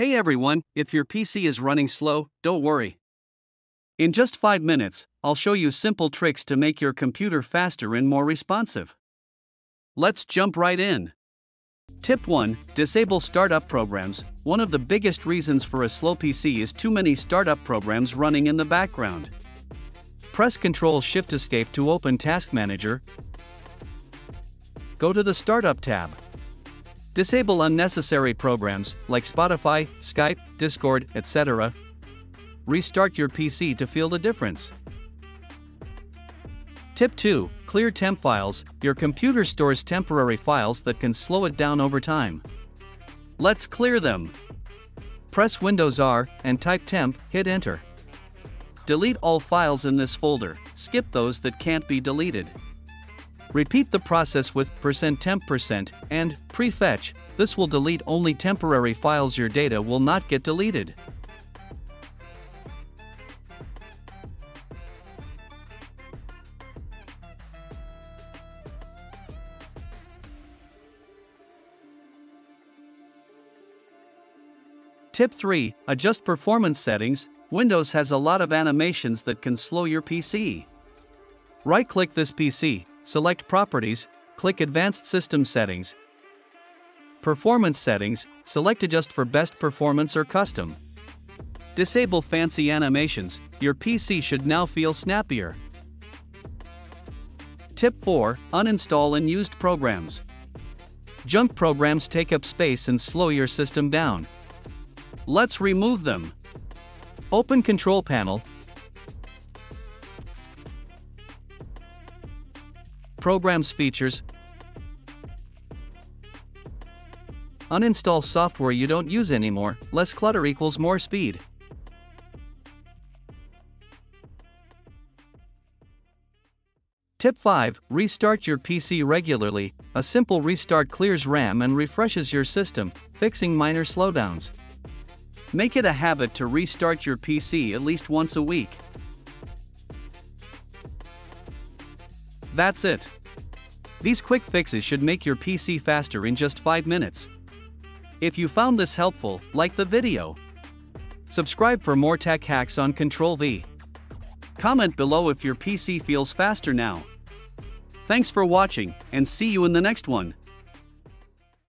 Hey everyone, if your PC is running slow, don't worry. In just 5 minutes, I'll show you simple tricks to make your computer faster and more responsive. Let's jump right in. Tip 1 Disable startup programs. One of the biggest reasons for a slow PC is too many startup programs running in the background. Press Ctrl Shift Escape to open Task Manager. Go to the Startup tab. Disable unnecessary programs like Spotify, Skype, Discord, etc. Restart your PC to feel the difference. Tip 2 Clear temp files. Your computer stores temporary files that can slow it down over time. Let's clear them. Press Windows R and type temp, hit enter. Delete all files in this folder, skip those that can't be deleted. Repeat the process with %temp% and prefetch. This will delete only temporary files your data will not get deleted. Tip 3 Adjust performance settings. Windows has a lot of animations that can slow your PC. Right click this PC, select Properties, click Advanced System Settings. Performance Settings, select Adjust for Best Performance or Custom. Disable fancy animations, your PC should now feel snappier. Tip 4 Uninstall unused programs. Junk programs take up space and slow your system down. Let's remove them. Open Control Panel, Programs Features, Uninstall software you don't use anymore, less clutter equals more speed. Tip 5 Restart your PC regularly. A simple restart clears RAM and refreshes your system, fixing minor slowdowns. Make it a habit to restart your PC at least once a week. That's it. These quick fixes should make your PC faster in just 5 minutes. If you found this helpful, like the video. Subscribe for more tech hacks on Control V. Comment below if your PC feels faster now. Thanks for watching, and see you in the next one.